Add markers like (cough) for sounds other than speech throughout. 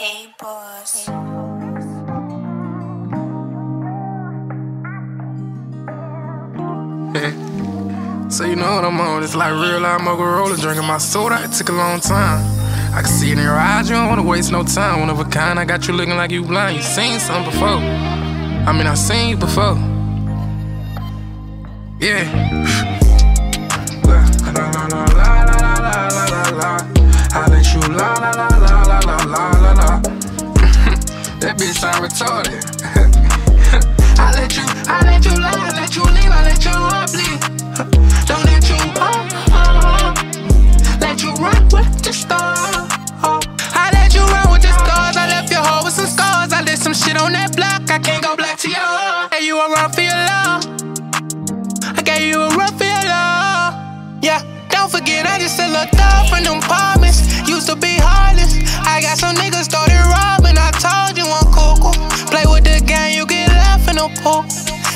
Hey, boss. (laughs) So you know what I'm on. It's like real life muggle roller, drinking my soda. It took a long time. I can see it in your eyes. You don't wanna waste no time. One of a kind. I got you looking like you blind. You seen something before. I mean, I seen you before. Yeah. La la la la la la la la. I let you la la la la la la la la that bitch sound retarded. (laughs) I let you, I let you lie, let you leave, I let up. Don't let you oh, oh, oh. Let you run with. I let you run with. I left your with some scars. I some shit on that block. I can't go black to your. Hey, you a run for your love. I a dog from them apartments. Used to be heartless. I got some niggas started robbing. I told you I'm cool. Play with the game, you get left in the pool.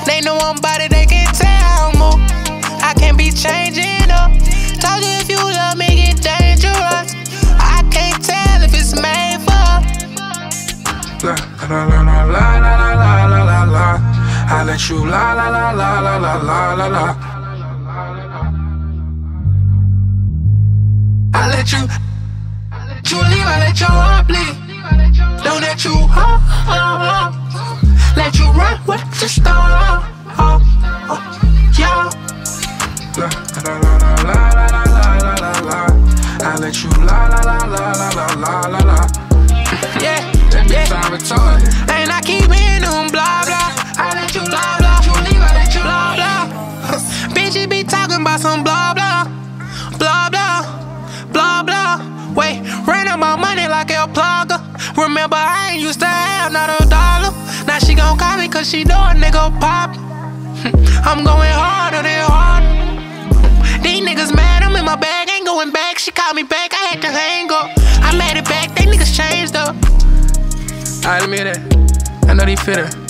They know I'm it, they can tell how I move. I can't be changing up. Told you if you love me, get dangerous. I can't tell if it's made for. La la la la la la la la la. I let you la la la la la la la la. Let you, let leave, I let your heart bleed. Don't let you, oh, oh, oh. let you run with the storm. Oh, oh, yeah. La la la la la la la la la. I let you la la la la la la la la. Yeah, retarded. And I keep hearing them blah blah. I let you blah blah. You leave, I let you blah blah. Bitch, you be talking about some Remember, I ain't used to have not a dollar. Now she gon' call me cause she know a nigga pop. (laughs) I'm going harder than hard. These niggas mad, I'm in my bag, ain't going back. She called me back, I had to hang up. I made it back, they niggas changed up. I admit it, I know they fit her.